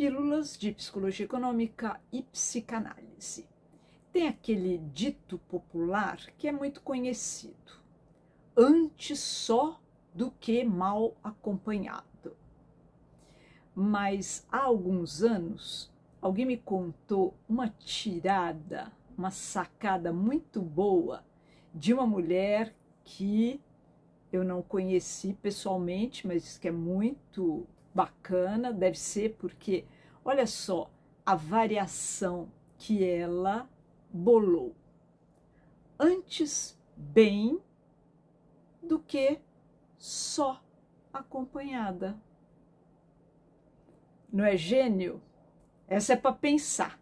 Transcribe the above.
Pílulas de Psicologia Econômica e Psicanálise. Tem aquele dito popular que é muito conhecido: antes só do que mal acompanhado. Mas há alguns anos, alguém me contou uma tirada, uma sacada muito boa de uma mulher que eu não conheci pessoalmente, mas que é muito bacana, deve ser porque, olha só, a variação que ela bolou. Antes bem do que só acompanhada. Não é gênio? Essa é para pensar.